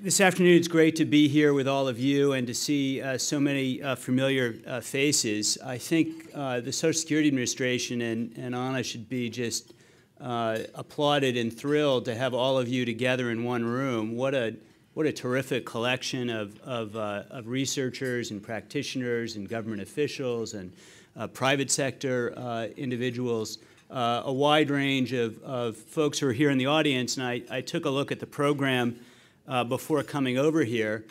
this afternoon, it's great to be here with all of you and to see uh, so many uh, familiar uh, faces. I think uh, the Social Security Administration and, and Anna should be just uh, applauded and thrilled to have all of you together in one room. What a, what a terrific collection of, of, uh, of researchers and practitioners and government officials and private sector individuals. a wide range of, of folks who are here in the audience, and I, I took a look at the program uh, before coming over here,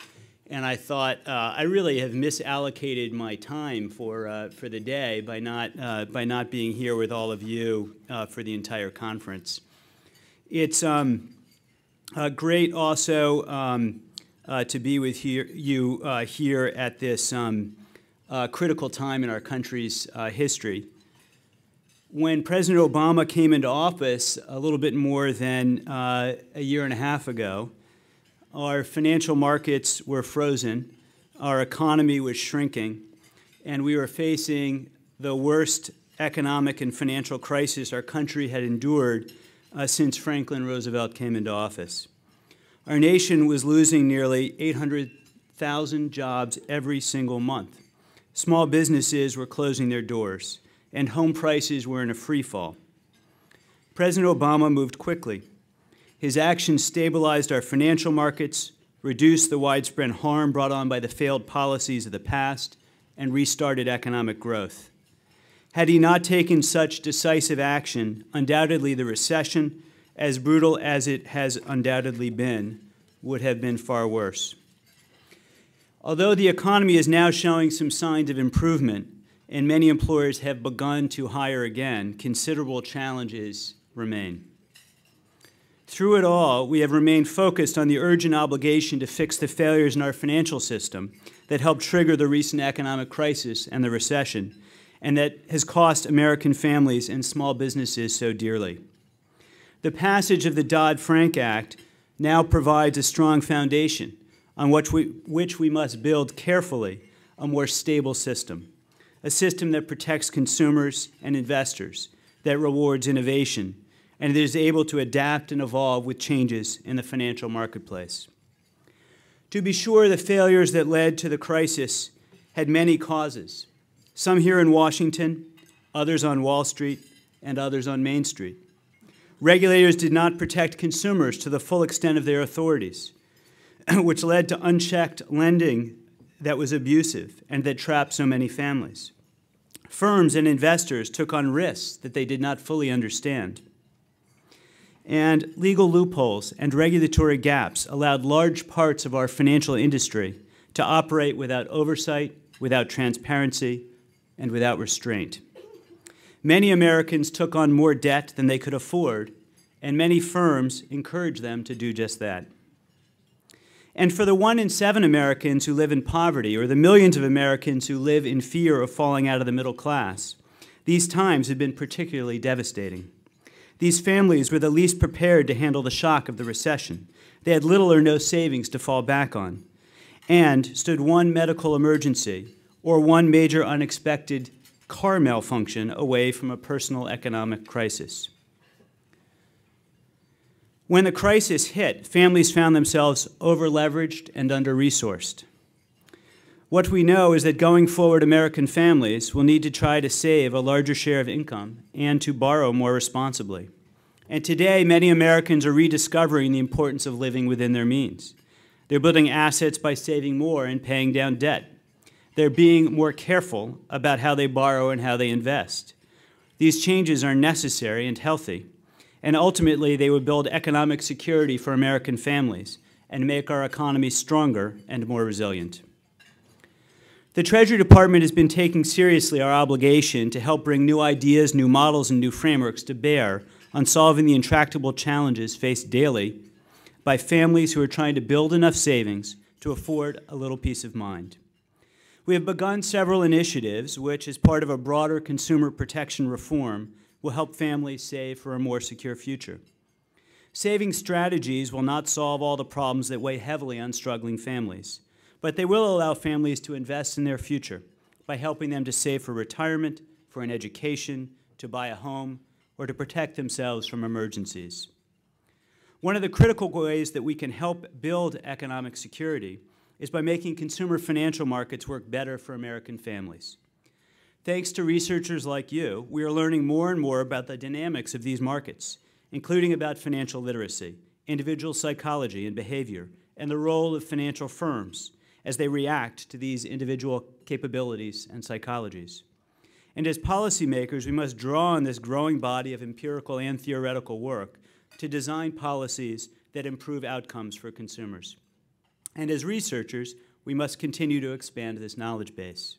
and I thought uh, I really have misallocated my time for uh, for the day by not uh, by not being here with all of you uh, for the entire conference. It's um, great also um, to be with here, you here at this um, critical time in our country's history when President Obama came into office a little bit more than uh, a year and a half ago, our financial markets were frozen, our economy was shrinking, and we were facing the worst economic and financial crisis our country had endured uh, since Franklin Roosevelt came into office. Our nation was losing nearly 800,000 jobs every single month. Small businesses were closing their doors, and home prices were in a free fall. President Obama moved quickly his actions stabilized our financial markets, reduced the widespread harm brought on by the failed policies of the past, and restarted economic growth. Had he not taken such decisive action, undoubtedly the recession, as brutal as it has undoubtedly been, would have been far worse. Although the economy is now showing some signs of improvement and many employers have begun to hire again, considerable challenges remain. Through it all, we have remained focused on the urgent obligation to fix the failures in our financial system that helped trigger the recent economic crisis and the recession, and that has cost American families and small businesses so dearly. The passage of the Dodd Frank Act now provides a strong foundation on which we, which we must build carefully a more stable system, a system that protects consumers and investors, that rewards innovation and it is able to adapt and evolve with changes in the financial marketplace. To be sure, the failures that led to the crisis had many causes, some here in Washington, others on Wall Street, and others on Main Street. Regulators did not protect consumers to the full extent of their authorities, which led to unchecked lending that was abusive and that trapped so many families. Firms and investors took on risks that they did not fully understand and legal loopholes and regulatory gaps allowed large parts of our financial industry to operate without oversight, without transparency, and without restraint. Many Americans took on more debt than they could afford, and many firms encouraged them to do just that. And for the one in seven Americans who live in poverty, or the millions of Americans who live in fear of falling out of the middle class, these times have been particularly devastating. These families were the least prepared to handle the shock of the recession. They had little or no savings to fall back on, and stood one medical emergency or one major unexpected car malfunction away from a personal economic crisis. When the crisis hit, families found themselves over-leveraged and under-resourced. What we know is that going forward, American families will need to try to save a larger share of income and to borrow more responsibly. And today, many Americans are rediscovering the importance of living within their means. They're building assets by saving more and paying down debt. They're being more careful about how they borrow and how they invest. These changes are necessary and healthy, and ultimately they will build economic security for American families and make our economy stronger and more resilient. The Treasury Department has been taking seriously our obligation to help bring new ideas, new models, and new frameworks to bear on solving the intractable challenges faced daily by families who are trying to build enough savings to afford a little peace of mind. We have begun several initiatives which, as part of a broader consumer protection reform, will help families save for a more secure future. Saving strategies will not solve all the problems that weigh heavily on struggling families but they will allow families to invest in their future by helping them to save for retirement, for an education, to buy a home, or to protect themselves from emergencies. One of the critical ways that we can help build economic security is by making consumer financial markets work better for American families. Thanks to researchers like you, we are learning more and more about the dynamics of these markets, including about financial literacy, individual psychology and behavior, and the role of financial firms as they react to these individual capabilities and psychologies. And as policymakers, we must draw on this growing body of empirical and theoretical work to design policies that improve outcomes for consumers. And as researchers, we must continue to expand this knowledge base.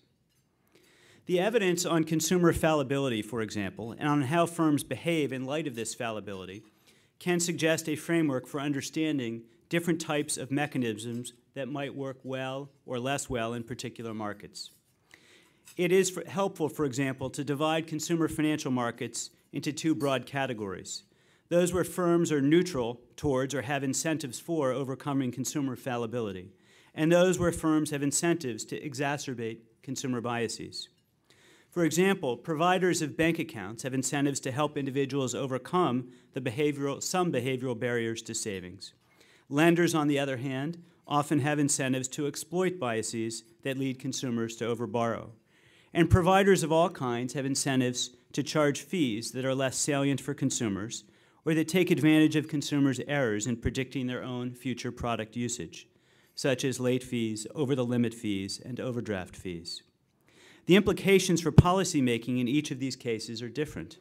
The evidence on consumer fallibility, for example, and on how firms behave in light of this fallibility can suggest a framework for understanding different types of mechanisms that might work well or less well in particular markets. It is for helpful, for example, to divide consumer financial markets into two broad categories those where firms are neutral towards or have incentives for overcoming consumer fallibility, and those where firms have incentives to exacerbate consumer biases. For example, providers of bank accounts have incentives to help individuals overcome the behavioral, some behavioral barriers to savings. Lenders, on the other hand, often have incentives to exploit biases that lead consumers to overborrow. And providers of all kinds have incentives to charge fees that are less salient for consumers or that take advantage of consumers' errors in predicting their own future product usage, such as late fees, over the limit fees, and overdraft fees. The implications for policymaking in each of these cases are different.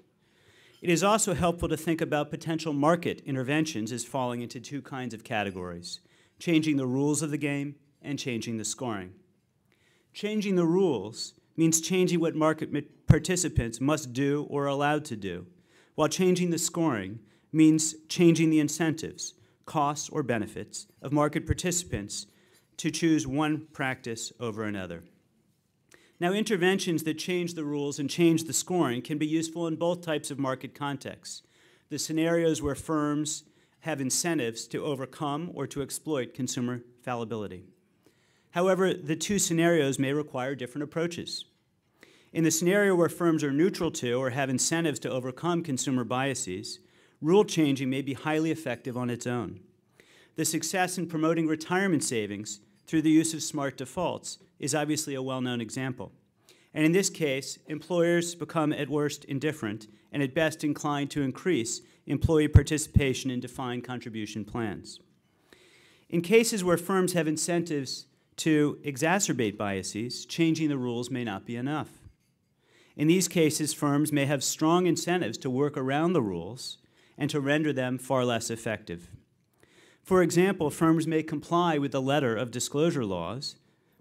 It is also helpful to think about potential market interventions as falling into two kinds of categories changing the rules of the game and changing the scoring. Changing the rules means changing what market participants must do or are allowed to do, while changing the scoring means changing the incentives, costs, or benefits of market participants to choose one practice over another. Now, interventions that change the rules and change the scoring can be useful in both types of market contexts. The scenarios where firms have incentives to overcome or to exploit consumer fallibility. However, the two scenarios may require different approaches. In the scenario where firms are neutral to or have incentives to overcome consumer biases, rule changing may be highly effective on its own. The success in promoting retirement savings through the use of smart defaults is obviously a well-known example. And in this case, employers become at worst indifferent and at best inclined to increase employee participation in defined contribution plans. In cases where firms have incentives to exacerbate biases, changing the rules may not be enough. In these cases, firms may have strong incentives to work around the rules and to render them far less effective. For example, firms may comply with the letter of disclosure laws,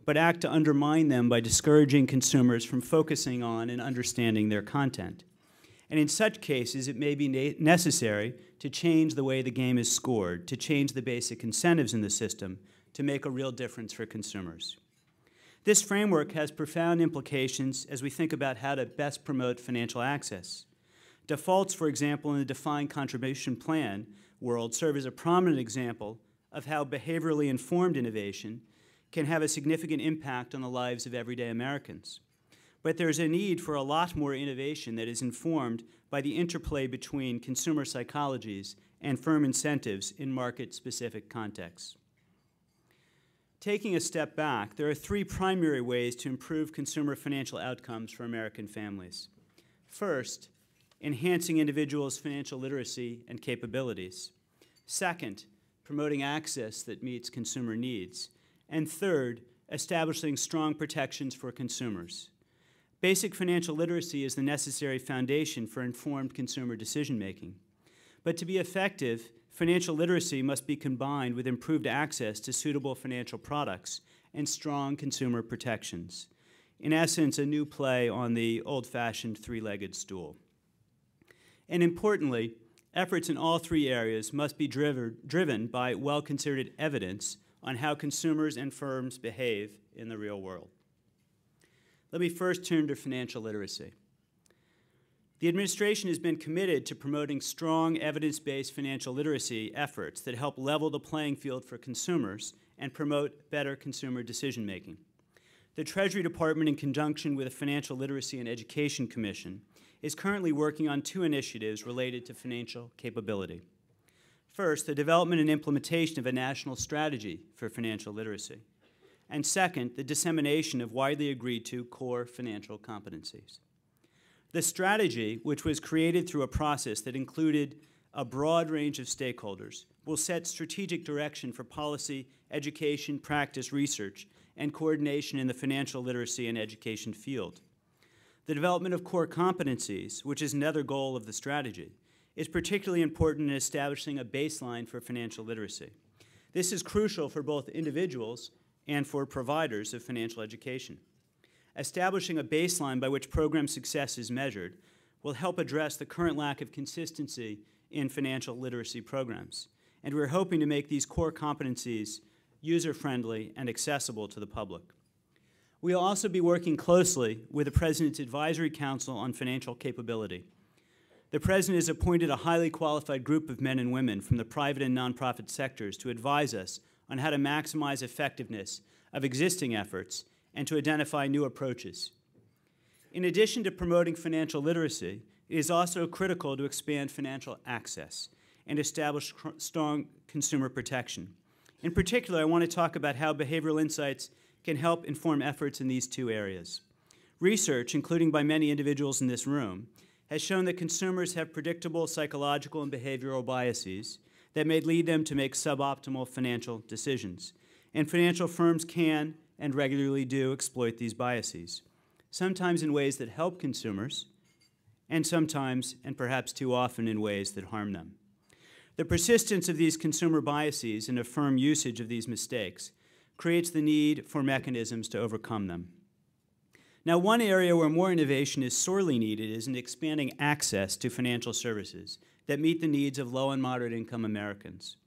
but act to undermine them by discouraging consumers from focusing on and understanding their content. And in such cases, it may be necessary to change the way the game is scored, to change the basic incentives in the system to make a real difference for consumers. This framework has profound implications as we think about how to best promote financial access. Defaults, for example, in the defined contribution plan world serve as a prominent example of how behaviorally informed innovation can have a significant impact on the lives of everyday Americans. But there's a need for a lot more innovation that is informed by the interplay between consumer psychologies and firm incentives in market-specific contexts. Taking a step back, there are three primary ways to improve consumer financial outcomes for American families. First, enhancing individuals' financial literacy and capabilities. Second, promoting access that meets consumer needs. And third, establishing strong protections for consumers. Basic financial literacy is the necessary foundation for informed consumer decision making. But to be effective, financial literacy must be combined with improved access to suitable financial products and strong consumer protections. In essence, a new play on the old fashioned three legged stool. And importantly, efforts in all three areas must be driven, driven by well considered evidence on how consumers and firms behave in the real world. Let me first turn to financial literacy. The administration has been committed to promoting strong evidence based financial literacy efforts that help level the playing field for consumers and promote better consumer decision making. The Treasury Department, in conjunction with the Financial Literacy and Education Commission, is currently working on two initiatives related to financial capability. First, the development and implementation of a national strategy for financial literacy. And second, the dissemination of widely agreed to core financial competencies. The strategy, which was created through a process that included a broad range of stakeholders, will set strategic direction for policy, education, practice, research, and coordination in the financial literacy and education field. The development of core competencies, which is another goal of the strategy, is particularly important in establishing a baseline for financial literacy. This is crucial for both individuals and for providers of financial education. Establishing a baseline by which program success is measured will help address the current lack of consistency in financial literacy programs. And we're hoping to make these core competencies user-friendly and accessible to the public. We'll also be working closely with the President's Advisory Council on Financial Capability. The President has appointed a highly qualified group of men and women from the private and nonprofit sectors to advise us on how to maximize effectiveness of existing efforts and to identify new approaches. In addition to promoting financial literacy, it is also critical to expand financial access and establish strong consumer protection. In particular, I want to talk about how behavioral insights can help inform efforts in these two areas. Research, including by many individuals in this room, has shown that consumers have predictable psychological and behavioral biases that may lead them to make suboptimal financial decisions. And financial firms can and regularly do exploit these biases, sometimes in ways that help consumers, and sometimes, and perhaps too often, in ways that harm them. The persistence of these consumer biases and a firm usage of these mistakes creates the need for mechanisms to overcome them. Now, one area where more innovation is sorely needed is in expanding access to financial services that meet the needs of low and moderate income Americans.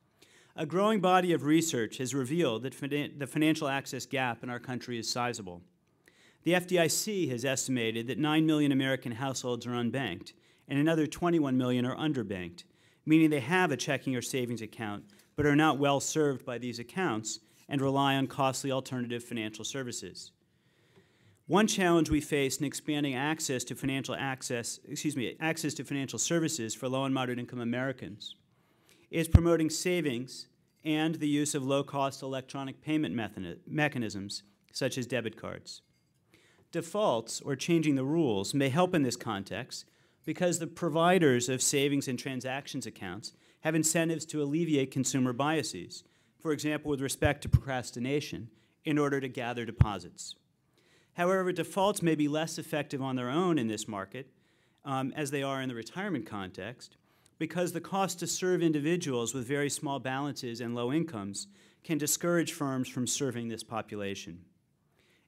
A growing body of research has revealed that the financial access gap in our country is sizable. The FDIC has estimated that 9 million American households are unbanked, and another 21 million are underbanked, meaning they have a checking or savings account but are not well served by these accounts and rely on costly alternative financial services. One challenge we face in expanding access to financial access, excuse me, access to financial services for low and moderate income Americans is promoting savings and the use of low-cost electronic payment mechanisms such as debit cards. Defaults or changing the rules may help in this context because the providers of savings and transactions accounts have incentives to alleviate consumer biases, for example, with respect to procrastination, in order to gather deposits. However, defaults may be less effective on their own in this market, um, as they are in the retirement context, because the cost to serve individuals with very small balances and low incomes can discourage firms from serving this population.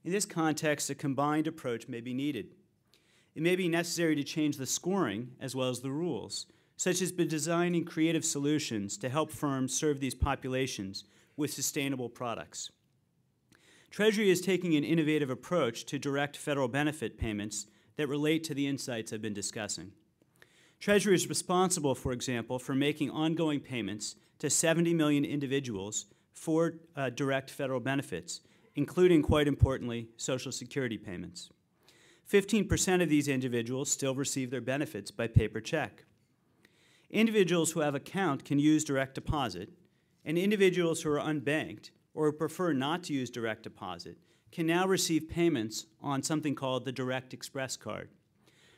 In this context, a combined approach may be needed. It may be necessary to change the scoring as well as the rules, such as by designing creative solutions to help firms serve these populations with sustainable products. Treasury is taking an innovative approach to direct federal benefit payments that relate to the insights I've been discussing. Treasury is responsible, for example, for making ongoing payments to 70 million individuals for uh, direct federal benefits, including, quite importantly, Social Security payments. 15% of these individuals still receive their benefits by paper check. Individuals who have account can use direct deposit, and individuals who are unbanked or who prefer not to use direct deposit can now receive payments on something called the Direct Express card.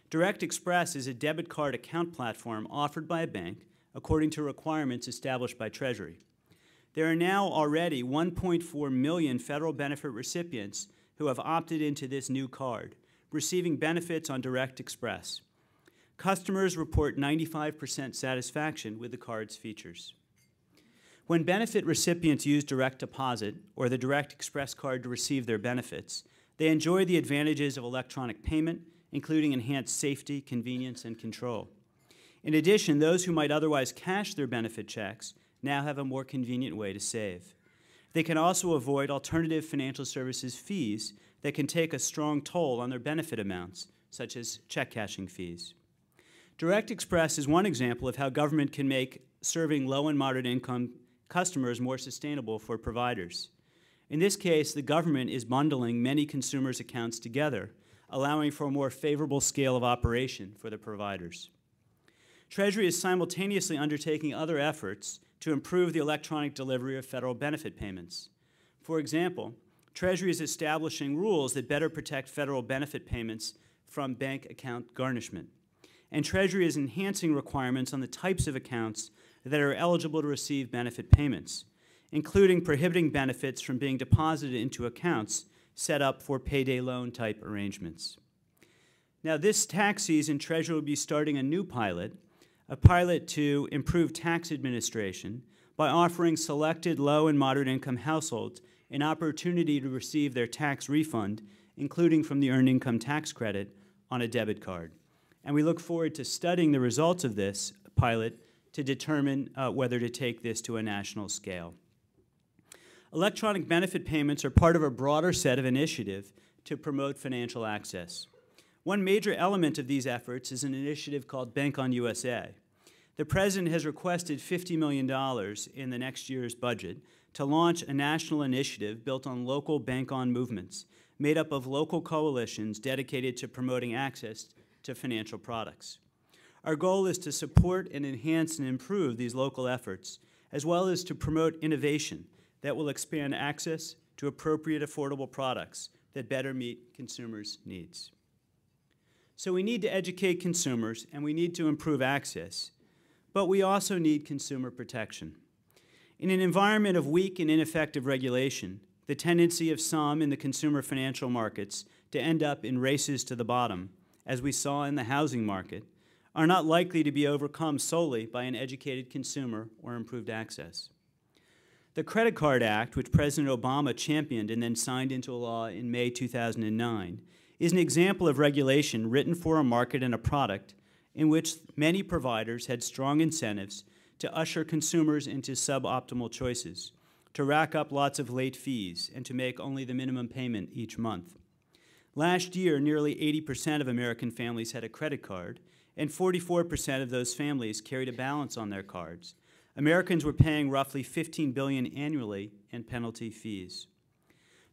Direct Express is a debit card account platform offered by a bank according to requirements established by Treasury. There are now already 1.4 million federal benefit recipients who have opted into this new card, receiving benefits on Direct Express. Customers report 95% satisfaction with the card's features. When benefit recipients use direct deposit or the Direct Express card to receive their benefits, they enjoy the advantages of electronic payment, including enhanced safety, convenience, and control. In addition, those who might otherwise cash their benefit checks now have a more convenient way to save. They can also avoid alternative financial services fees that can take a strong toll on their benefit amounts, such as check cashing fees. Direct Express is one example of how government can make serving low and moderate income customers more sustainable for providers. In this case, the government is bundling many consumers' accounts together, allowing for a more favorable scale of operation for the providers. Treasury is simultaneously undertaking other efforts to improve the electronic delivery of federal benefit payments. For example, Treasury is establishing rules that better protect federal benefit payments from bank account garnishment. And Treasury is enhancing requirements on the types of accounts that are eligible to receive benefit payments, including prohibiting benefits from being deposited into accounts set up for payday loan type arrangements. Now, this tax season, Treasury will be starting a new pilot, a pilot to improve tax administration by offering selected low and moderate income households an opportunity to receive their tax refund, including from the Earned Income Tax Credit, on a debit card. And we look forward to studying the results of this pilot to determine uh, whether to take this to a national scale. Electronic benefit payments are part of a broader set of initiative to promote financial access. One major element of these efforts is an initiative called Bank on USA. The President has requested $50 million in the next year's budget to launch a national initiative built on local bank on movements, made up of local coalitions dedicated to promoting access to financial products. Our goal is to support and enhance and improve these local efforts, as well as to promote innovation that will expand access to appropriate affordable products that better meet consumers' needs. So we need to educate consumers and we need to improve access, but we also need consumer protection. In an environment of weak and ineffective regulation, the tendency of some in the consumer financial markets to end up in races to the bottom, as we saw in the housing market, are not likely to be overcome solely by an educated consumer or improved access. The Credit Card Act, which President Obama championed and then signed into law in May 2009, is an example of regulation written for a market and a product in which many providers had strong incentives to usher consumers into suboptimal choices, to rack up lots of late fees, and to make only the minimum payment each month. Last year, nearly 80% of American families had a credit card, and 44% of those families carried a balance on their cards, Americans were paying roughly 15 billion annually in penalty fees.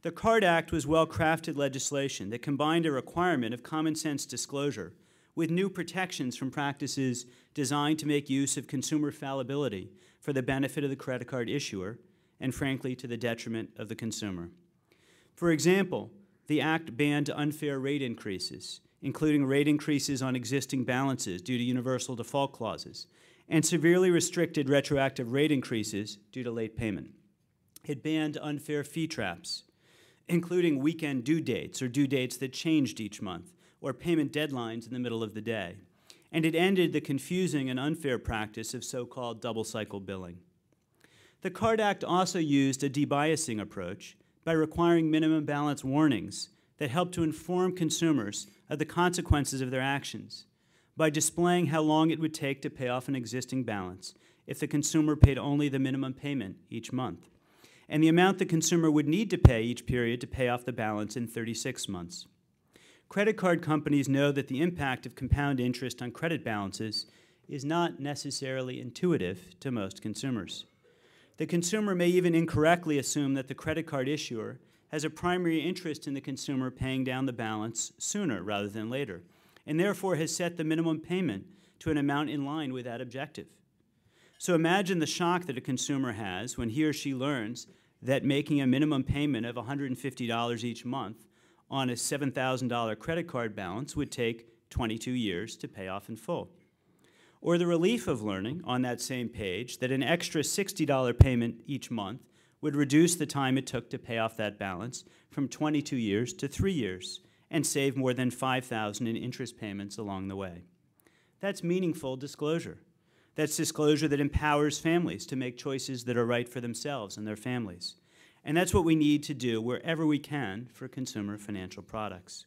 The CARD Act was well-crafted legislation that combined a requirement of common sense disclosure with new protections from practices designed to make use of consumer fallibility for the benefit of the credit card issuer and frankly to the detriment of the consumer. For example, the Act banned unfair rate increases, including rate increases on existing balances due to universal default clauses, and severely restricted retroactive rate increases due to late payment. It banned unfair fee traps, including weekend due dates or due dates that changed each month, or payment deadlines in the middle of the day. And it ended the confusing and unfair practice of so-called double-cycle billing. The CARD Act also used a debiasing approach by requiring minimum balance warnings that help to inform consumers of the consequences of their actions by displaying how long it would take to pay off an existing balance if the consumer paid only the minimum payment each month, and the amount the consumer would need to pay each period to pay off the balance in 36 months. Credit card companies know that the impact of compound interest on credit balances is not necessarily intuitive to most consumers. The consumer may even incorrectly assume that the credit card issuer has a primary interest in the consumer paying down the balance sooner rather than later, and therefore has set the minimum payment to an amount in line with that objective. So imagine the shock that a consumer has when he or she learns that making a minimum payment of $150 each month on a $7,000 credit card balance would take 22 years to pay off in full. Or the relief of learning on that same page that an extra $60 payment each month would reduce the time it took to pay off that balance from 22 years to three years, and save more than 5000 in interest payments along the way. That's meaningful disclosure. That's disclosure that empowers families to make choices that are right for themselves and their families. And that's what we need to do wherever we can for consumer financial products.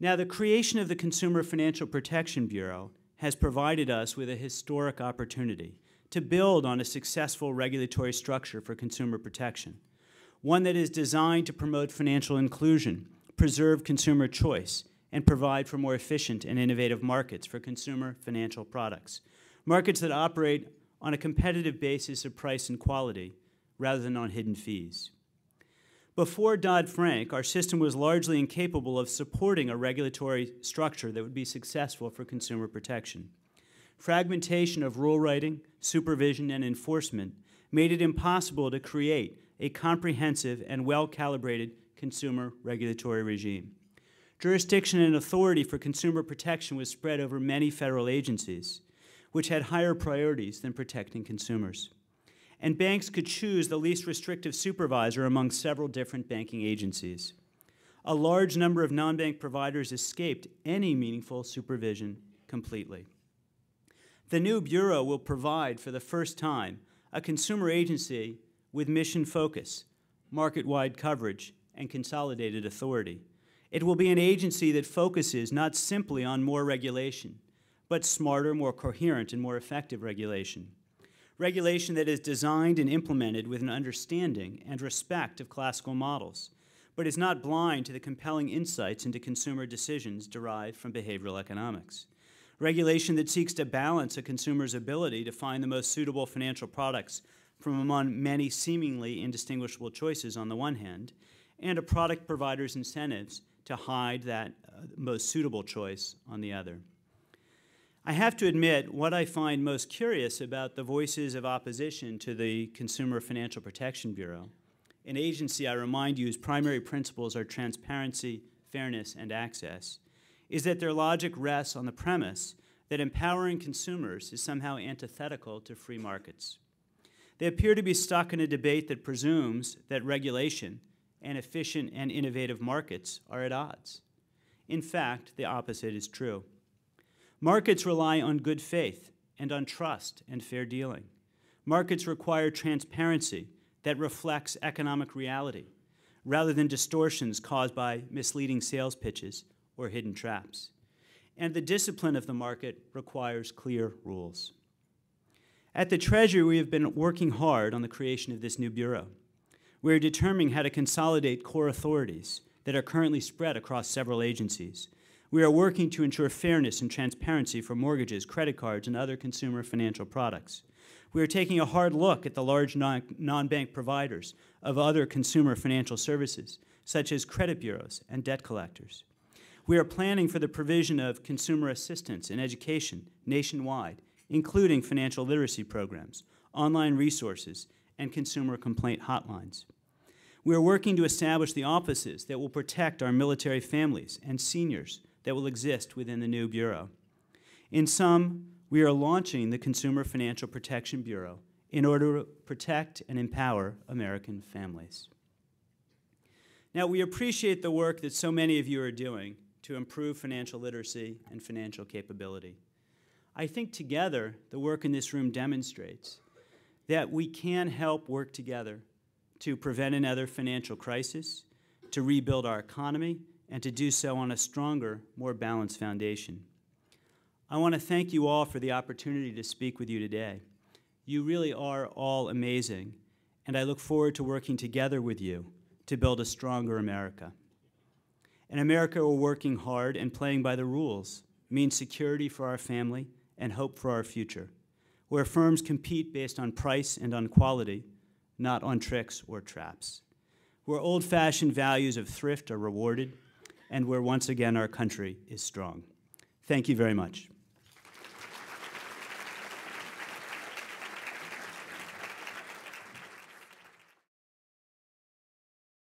Now, the creation of the Consumer Financial Protection Bureau has provided us with a historic opportunity to build on a successful regulatory structure for consumer protection, one that is designed to promote financial inclusion preserve consumer choice, and provide for more efficient and innovative markets for consumer financial products. Markets that operate on a competitive basis of price and quality rather than on hidden fees. Before Dodd-Frank, our system was largely incapable of supporting a regulatory structure that would be successful for consumer protection. Fragmentation of rule writing, supervision, and enforcement made it impossible to create a comprehensive and well-calibrated consumer regulatory regime. Jurisdiction and authority for consumer protection was spread over many federal agencies, which had higher priorities than protecting consumers. And banks could choose the least restrictive supervisor among several different banking agencies. A large number of non-bank providers escaped any meaningful supervision completely. The new Bureau will provide, for the first time, a consumer agency with mission focus, market-wide coverage, and consolidated authority. It will be an agency that focuses not simply on more regulation, but smarter, more coherent, and more effective regulation. Regulation that is designed and implemented with an understanding and respect of classical models, but is not blind to the compelling insights into consumer decisions derived from behavioral economics. Regulation that seeks to balance a consumer's ability to find the most suitable financial products from among many seemingly indistinguishable choices on the one hand, and a product provider's incentives to hide that uh, most suitable choice on the other. I have to admit, what I find most curious about the voices of opposition to the Consumer Financial Protection Bureau, an agency I remind you whose primary principles are transparency, fairness, and access, is that their logic rests on the premise that empowering consumers is somehow antithetical to free markets. They appear to be stuck in a debate that presumes that regulation and efficient and innovative markets are at odds. In fact, the opposite is true. Markets rely on good faith and on trust and fair dealing. Markets require transparency that reflects economic reality, rather than distortions caused by misleading sales pitches or hidden traps. And the discipline of the market requires clear rules. At the Treasury, we have been working hard on the creation of this new bureau. We are determining how to consolidate core authorities that are currently spread across several agencies. We are working to ensure fairness and transparency for mortgages, credit cards, and other consumer financial products. We are taking a hard look at the large non-bank providers of other consumer financial services, such as credit bureaus and debt collectors. We are planning for the provision of consumer assistance in education nationwide including financial literacy programs, online resources, and consumer complaint hotlines. We are working to establish the offices that will protect our military families and seniors that will exist within the new Bureau. In sum, we are launching the Consumer Financial Protection Bureau in order to protect and empower American families. Now, we appreciate the work that so many of you are doing to improve financial literacy and financial capability. I think together, the work in this room demonstrates that we can help work together to prevent another financial crisis, to rebuild our economy, and to do so on a stronger, more balanced foundation. I want to thank you all for the opportunity to speak with you today. You really are all amazing, and I look forward to working together with you to build a stronger America. An America where working hard and playing by the rules means security for our family, and hope for our future, where firms compete based on price and on quality, not on tricks or traps, where old-fashioned values of thrift are rewarded, and where once again our country is strong. Thank you very much.